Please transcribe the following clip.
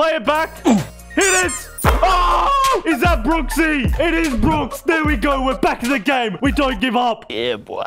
Play it back. Hit it. Oh! Is that Brooksy? It is Brooks. There we go. We're back in the game. We don't give up. Yeah, boy.